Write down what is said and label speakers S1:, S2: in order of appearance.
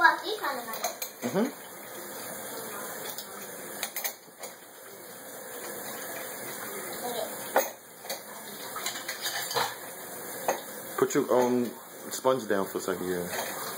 S1: about these kind of knives?
S2: Mm-hmm. Put your um sponge down for a second, yeah.